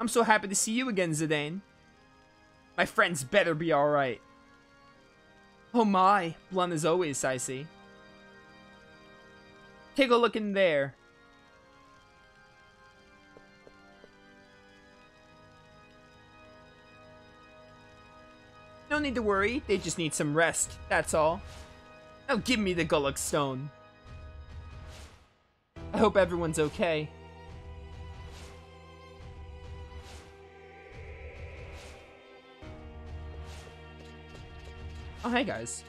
I'm so happy to see you again, Zidane. My friends better be alright. Oh my, blunt as always, I see. Take a look in there. No need to worry, they just need some rest, that's all. Now give me the Gulug Stone. I hope everyone's okay. Oh, hey guys.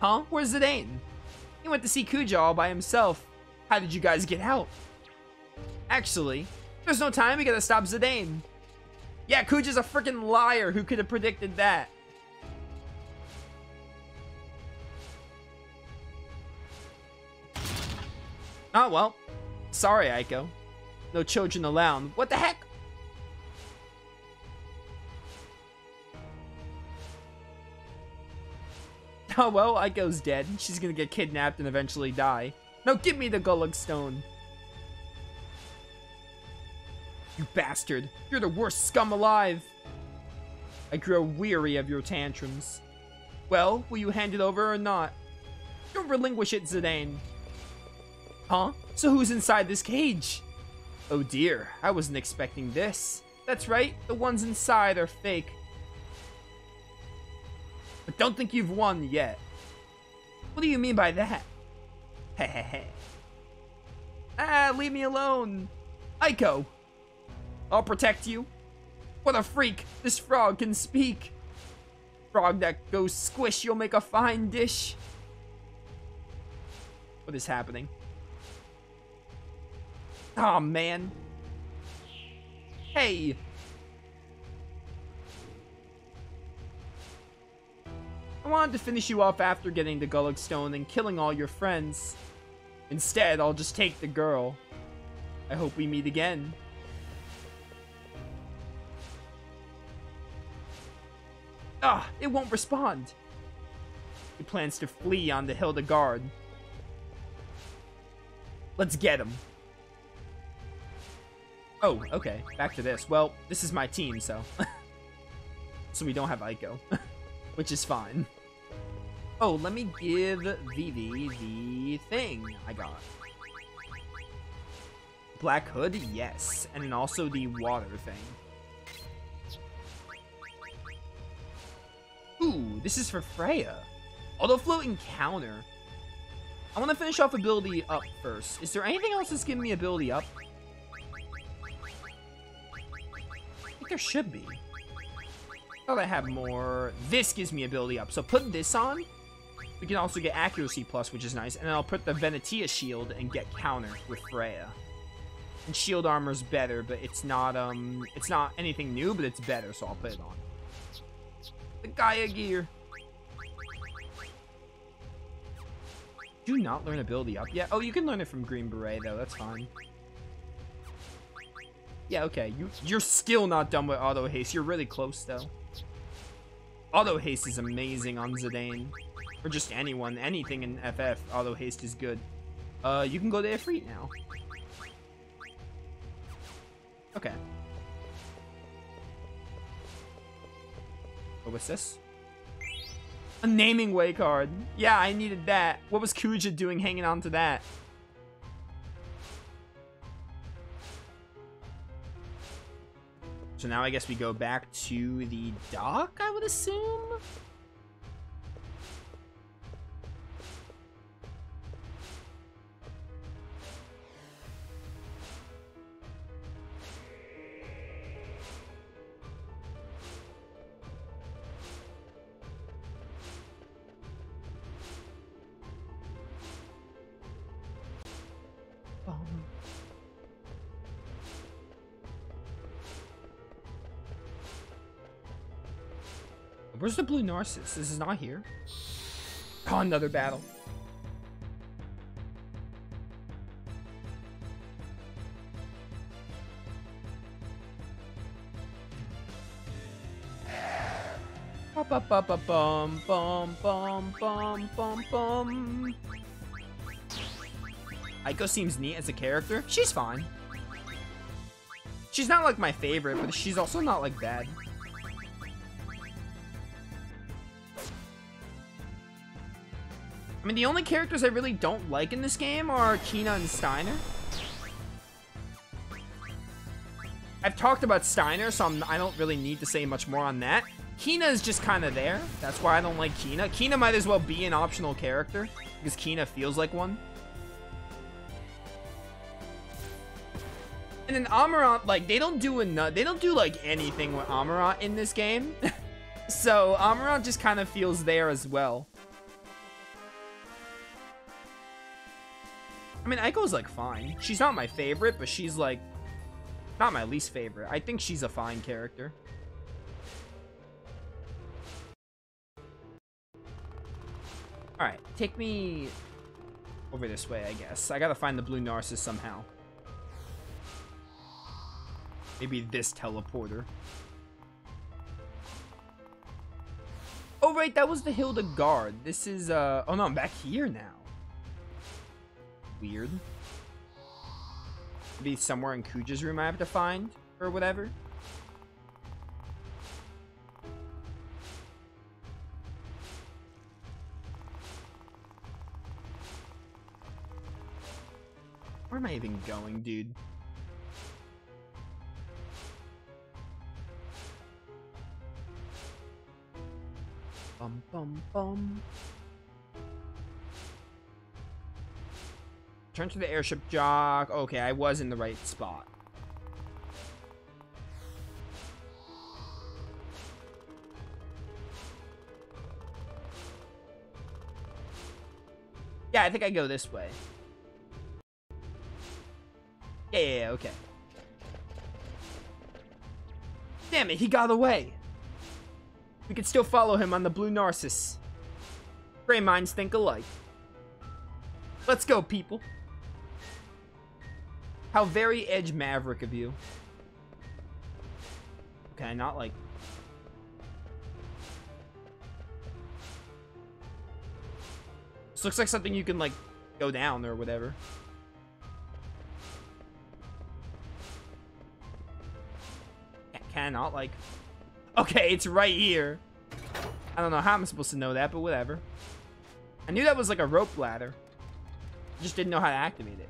Huh? Where's Zidane? He went to see Kuja all by himself. How did you guys get out? Actually, there's no time, we gotta stop Zidane. Yeah, Kuja's a freaking liar. Who could have predicted that? Oh, well. Sorry, Eiko. No children allowed. What the heck? Oh, well, Eiko's dead. She's gonna get kidnapped and eventually die. No, give me the Gulug Stone. You bastard. You're the worst scum alive. I grow weary of your tantrums. Well, will you hand it over or not? Don't relinquish it, Zidane. Huh? So who's inside this cage? Oh dear, I wasn't expecting this. That's right, the ones inside are fake. But don't think you've won yet. What do you mean by that? Ah, leave me alone. Eiko, I'll protect you. What a freak! This frog can speak. Frog that goes squish, you'll make a fine dish. What is happening? oh, man. Hey! I wanted to finish you off after getting the Gulug Stone and killing all your friends. Instead, I'll just take the girl. I hope we meet again. Ah, it won't respond. He plans to flee on the Hilda Garde. Let's get him. Oh, okay. Back to this. Well, this is my team, so... so we don't have Eiko. which is fine. Oh, let me give Vivi the thing I got. Black Hood, yes. And also the water thing. Ooh, this is for Freya. Auto float encounter. I want to finish off ability up first. Is there anything else that's giving me ability up? I think there should be. Thought I have more. This gives me ability up. So put this on. We can also get accuracy plus, which is nice. And I'll put the Venetia shield and get counter with Freya. And shield armor is better, but it's not um it's not anything new, but it's better, so I'll put it on the Gaia gear. Do not learn ability up yet? Oh, you can learn it from Green Beret, though. That's fine. Yeah, okay. You, you're still not done with Auto Haste. You're really close, though. Auto Haste is amazing on Zidane. Or just anyone. Anything in FF, Auto Haste is good. Uh, you can go to Ifrit now. Okay. What was this? A Namingway card. Yeah, I needed that. What was Kuja doing hanging on to that? So now I guess we go back to the dock, I would assume? Where's the blue Narcissus? This is not here. Oh, another battle. Ba ba ba bum bum bum bum bum bum. Eiko seems neat as a character. She's fine. She's not like my favorite, but she's also not like bad. I mean, the only characters I really don't like in this game are Quina and Steiner. I've talked about Steiner, so I'm, I do not really need to say much more on that. Quina is just kind of there. That's why I don't like Quina. Quina might as well be an optional character, because Quina feels like one. And then Amarant, like, they don't do enough. They don't do, like, anything with Amarant in this game. so, Amarant just kind of feels there as well. I mean, Eiko's, like, fine. She's not my favorite, but she's, like, not my least favorite. I think she's a fine character. Alright, take me over this way, I guess. I gotta find the blue Narcissus somehow. Maybe this teleporter. Oh, right, that was the Hilda Garde. This is, uh... Oh, no, I'm back here now. Weird. Maybe somewhere in Kuja's room I have to find, or whatever. Where am I even going, dude? Bum bum bum. Turn to the airship jock. Okay, I was in the right spot. Yeah, I think I go this way. Yeah, yeah, yeah, okay. Damn it, he got away. We can still follow him on the Blue Narcissus. Gray minds think alike. Let's go, people. How very Edge Maverick of you. Okay, not like... This looks like something you can, like, go down or whatever. cannot, like... Okay, it's right here. I don't know how I'm supposed to know that, but whatever. I knew that was like a rope ladder. Just didn't know how to activate it.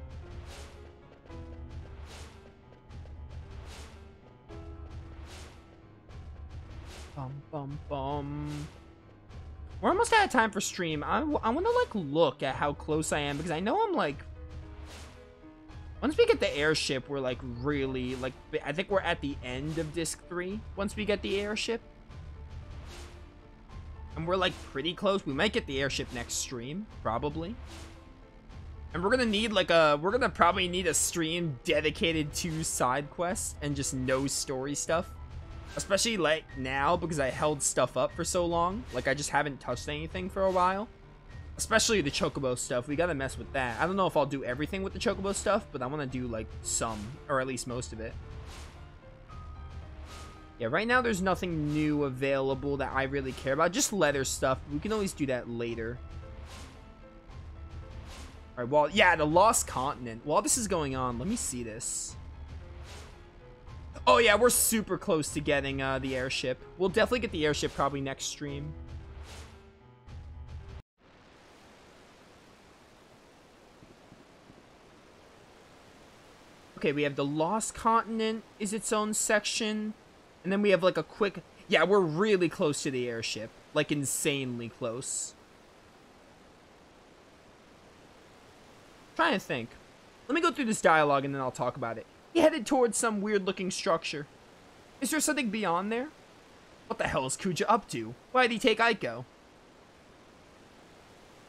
Bum, bum, bum. We're almost out of time for stream. I, I want to, like, look at how close I am, because I know I'm, like, once we get the airship, we're like really like I think we're at the end of disc three. Once we get the airship, and we're like pretty close. We might get the airship next stream, probably. And we're gonna need like a we're gonna probably need a stream dedicated to side quests and just no story stuff. Especially like now because I held stuff up for so long. Like I just haven't touched anything for a while. Especially the Chocobo stuff. We gotta mess with that. I don't know if I'll do everything with the Chocobo stuff, but I want to do, like, some. Or at least most of it. Yeah, right now there's nothing new available that I really care about. Just leather stuff. We can always do that later. Alright, well, yeah, the Lost Continent. While this is going on, let me see this. Oh, yeah, we're super close to getting uh, the airship. We'll definitely get the airship probably next stream. Okay, we have the Lost Continent is its own section. And then we have like a quick... Yeah, we're really close to the airship. Like insanely close. trying to think. Let me go through this dialogue and then I'll talk about it. He headed towards some weird looking structure. Is there something beyond there? What the hell is Kuja up to? Why'd he take Eiko?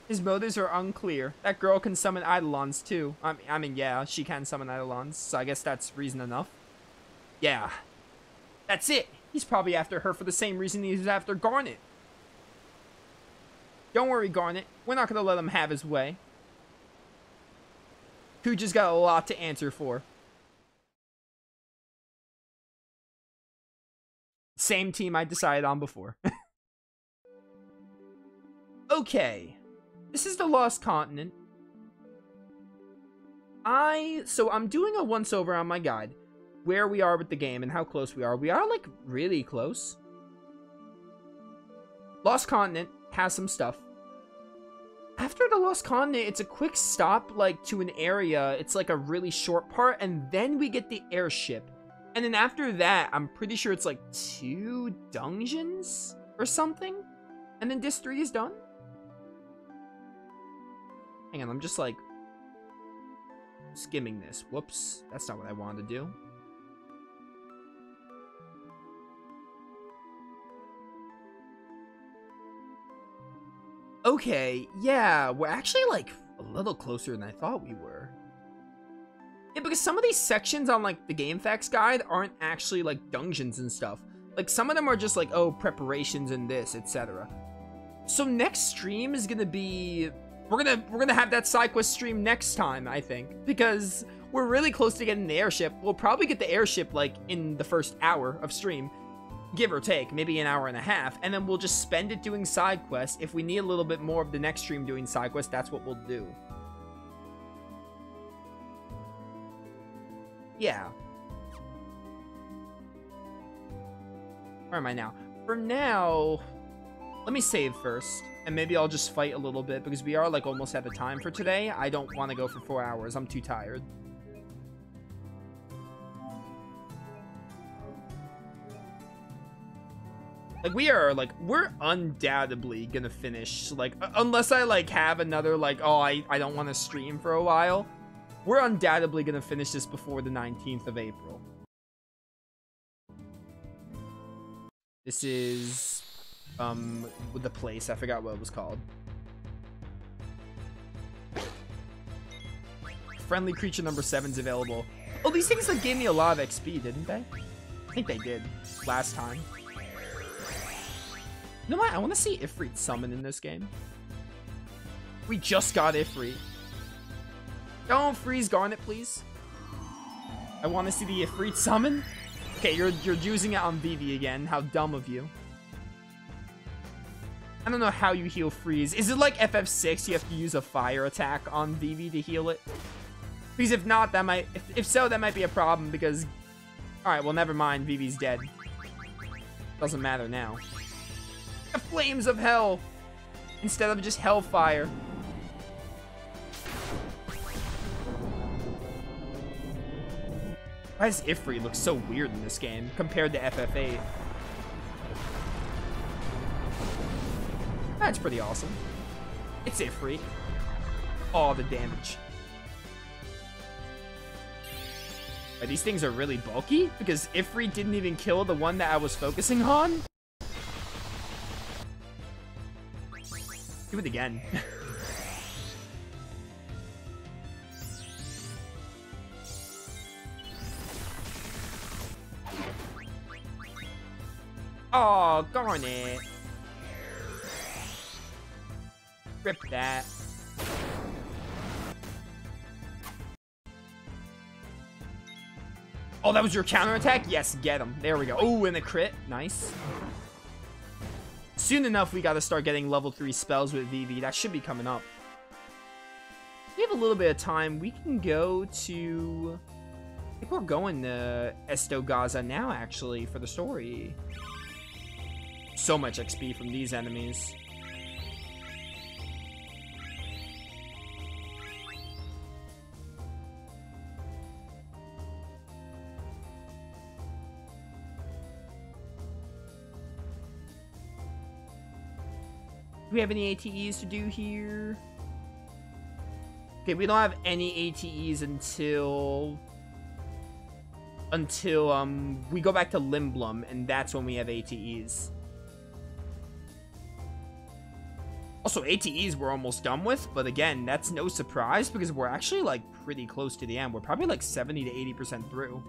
His motives are unclear. That girl can summon Eidolons too. I mean, I mean, yeah, she can summon Eidolons, so I guess that's reason enough. Yeah. That's it. He's probably after her for the same reason he's after Garnet. Don't worry, Garnet. We're not to let him have his way. Kuja's got a lot to answer for. Same team I decided on before. okay. This is the Lost Continent. I, so I'm doing a once over on my guide. where we are with the game and how close we are. We are, like, really close. Lost Continent has some stuff. After the Lost Continent, it's a quick stop, like, to an area. It's, like, a really short part, and then we get the airship. And then after that, I'm pretty sure it's, like, two dungeons or something? And then Disc 3 is done? Hang on, I'm just, like, skimming this. Whoops, that's not what I wanted to do. Okay, yeah, we're actually like a little closer than I thought we were. Yeah, because some of these sections on like the GameFAQs guide aren't actually like dungeons and stuff. Like some of them are just like, oh, preparations and this, etc. So next stream is gonna be we're gonna we're gonna have that side quest stream next time, I think. Because we're really close to getting the airship. We'll probably get the airship like in the first hour of stream give or take, maybe an hour and a half, and then we'll just spend it doing side quests. If we need a little bit more of the next stream doing side quests, that's what we'll do. Yeah. Where am I now? For now, let me save first, and maybe I'll just fight a little bit, because we are, like, almost at the time for today. I don't want to go for four hours. I'm too tired. Like, we are, like, we're undoubtedly gonna finish, like, unless I, like, have another, like, oh, I, I don't want to stream for a while. We're undoubtedly gonna finish this before the 19th of April. This is, um, the place. I forgot what it was called. Friendly creature number seven's available. Oh, these things, like, gave me a lot of XP, didn't they? I think they did last time. You know what? I want to see Ifrit summon in this game. We just got Ifrit. Don't freeze Garnet, please. I want to see the Ifrit summon. Okay, you're you're using it on Vivi again. How dumb of you. I don't know how you heal freeze. Is it like FF6? You have to use a fire attack on Vivi to heal it? Because if not, that might... If, if so, that might be a problem because... Alright, well, never mind. Vivi's dead. Doesn't matter now the flames of hell instead of just hellfire. Why does Ifrit look so weird in this game compared to FF8? That's pretty awesome. It's Ifrit. All the damage. these things are really bulky? Because Ifrit didn't even kill the one that I was focusing on? Do it again. oh, darn it. Rip that. Oh, that was your counterattack? Yes, get him. There we go. Oh, and the crit. Nice. Soon enough, we gotta start getting level 3 spells with Vivi. That should be coming up. We have a little bit of time. We can go to... I think we're going to Esto Gaza now, actually, for the story. So much XP from these enemies. Do we have any ATEs to do here? Okay, we don't have any ATEs until... Until, um, we go back to Lindblum, and that's when we have ATEs. Also, ATEs we're almost done with, but again, that's no surprise because we're actually, like, pretty close to the end. We're probably, like, 70 to 80% through.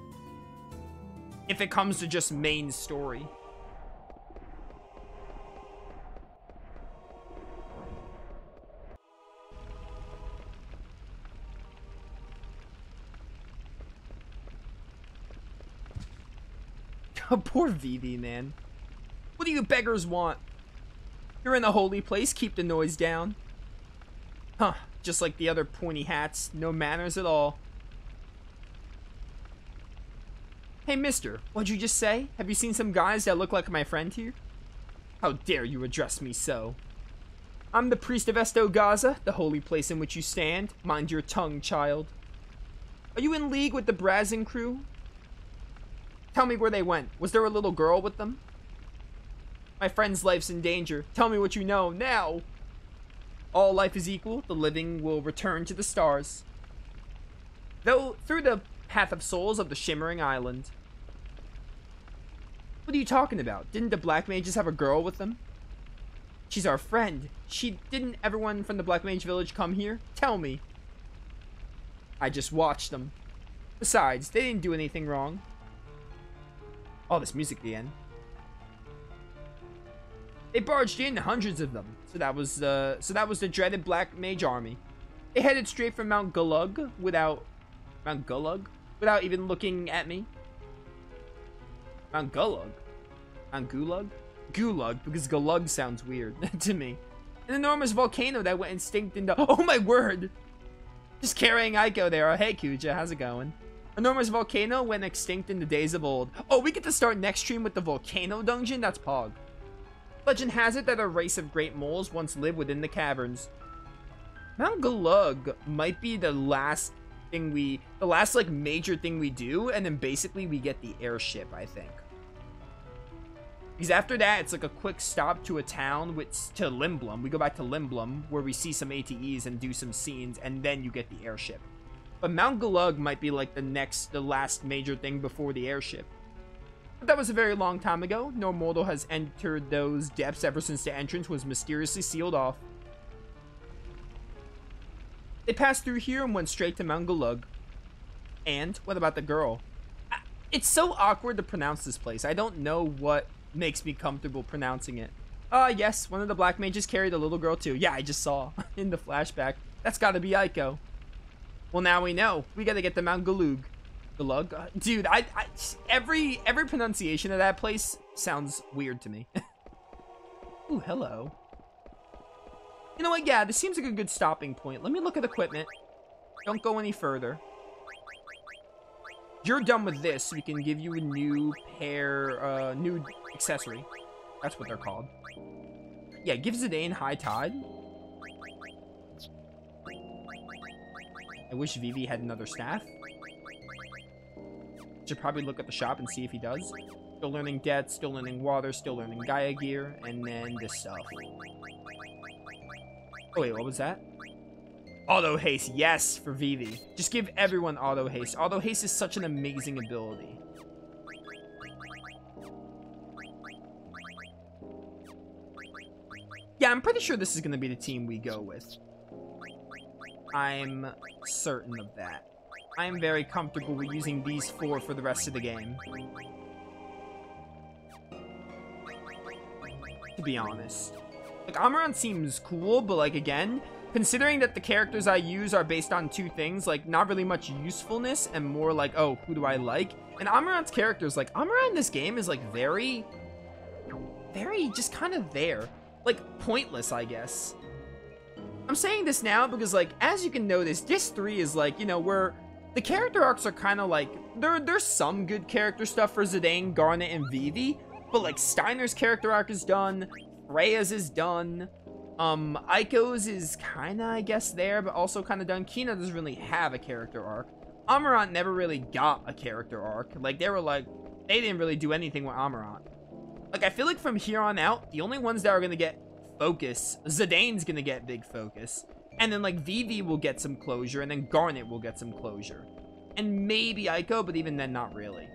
If it comes to just main story. Poor Vivi, man. What do you beggars want? You're in the holy place, keep the noise down. Huh, just like the other pointy hats, no manners at all. Hey, mister, what'd you just say? Have you seen some guys that look like my friend here? How dare you address me so? I'm the priest of Esto Gaza, the holy place in which you stand. Mind your tongue, child. Are you in league with the Brazen crew? Tell me where they went. Was there a little girl with them? My friend's life's in danger. Tell me what you know, now! All life is equal. The living will return to the stars. Though, through the path of souls of the Shimmering Island. What are you talking about? Didn't the Black Mages have a girl with them? She's our friend. She didn't everyone from the Black Mage Village come here? Tell me. I just watched them. Besides, they didn't do anything wrong. All this music again. They barged in, hundreds of them. So that was uh, so that was the dreaded Black Mage army. They headed straight for Mount Gulug without Mount Gulug without even looking at me. Mount Gulug, Mount Gulag, Gulag because Gulug sounds weird to me. An enormous volcano that went extinct in the Oh my word! Just carrying Eiko there. Oh, hey Kuja, how's it going? Enormous volcano went extinct in the days of old. Oh, we get to start next stream with the volcano dungeon? That's Pog. Legend has it that a race of great moles once lived within the caverns. Mount Galug might be the last thing we, the last like major thing we do, and then basically we get the airship, I think. Because after that, it's like a quick stop to a town, which to Lindblum. We go back to Lindblum where we see some ATEs and do some scenes, and then you get the airship. But Mount Galug might be like the next, the last major thing before the airship. But that was a very long time ago. No mortal has entered those depths ever since the entrance was mysteriously sealed off. They passed through here and went straight to Mount Gulug. And what about the girl? It's so awkward to pronounce this place. I don't know what makes me comfortable pronouncing it. Ah, uh, yes, one of the black mages carried a little girl too. Yeah, I just saw in the flashback. That's gotta be Eiko. Well, now we know. We gotta get to Mount Galug. Galug? Uh, dude, I, I, every every pronunciation of that place sounds weird to me. Ooh, hello. You know what? Yeah, this seems like a good stopping point. Let me look at equipment. Don't go any further. You're done with this, we can give you a new pair, uh, new accessory. That's what they're called. Yeah, give Zidane High Tide. I wish Vivi had another staff. Should probably look at the shop and see if he does. Still learning Death, still learning Water, still learning Gaia Gear, and then this stuff. Oh wait, what was that? Auto haste, yes, for Vivi. Just give everyone auto haste. Auto haste is such an amazing ability. Yeah, I'm pretty sure this is going to be the team we go with. I'm certain of that. I'm very comfortable with using these four for the rest of the game. To be honest. Like, Amarant seems cool, but like, again, considering that the characters I use are based on two things, like not really much usefulness and more like, oh, who do I like? And Amarant's characters, like Amaran in this game is like very, very just kind of there. Like pointless, I guess. I'm saying this now because like, as you can notice, this 3 is like, you know, where the character arcs are kind of like, there, there's some good character stuff for Zidane, Garnet, and Vivi, but like Steiner's character arc is done, Freya's is done, um, Eiko's is kind of, I guess, there, but also kind of done. Quina doesn't really have a character arc. Amarant never really got a character arc. Like, they were like, they didn't really do anything with Amarant. Like, I feel like from here on out, the only ones that are going to get focus, Zidane's going to get big focus. And then, like, Vivi will get some closure, and then Garnet will get some closure. And maybe Eiko, but even then, not really.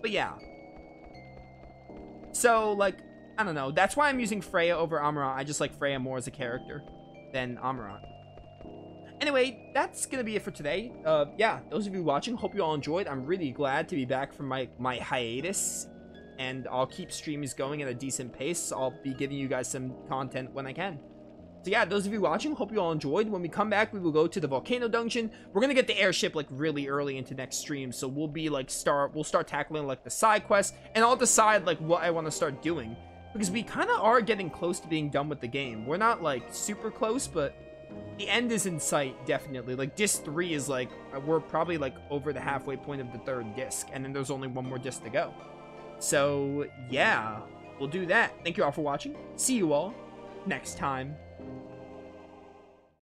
But yeah. So, like, I don't know. That's why I'm using Freya over Amarant. I just like Freya more as a character than Amarant. Anyway, that's to be it for today. Uh, yeah, those of you watching, hope you all enjoyed. I'm really glad to be back from my, my hiatus. And I'll keep streams going at a decent pace. I'll be giving you guys some content when I can. So yeah, those of you watching, hope you all enjoyed. When we come back, we will go to the volcano dungeon. We're gonna get the airship like really early into next stream, so we'll be like start we'll start tackling like the side quests, and I'll decide like what I want to start doing because we kind of are getting close to being done with the game. We're not like super close, but the end is in sight, definitely. Like, disc three is like, uh, we're probably like over the halfway point of the third disc, and then there's only one more disc to go. So, yeah, we'll do that. Thank you all for watching. See you all next time.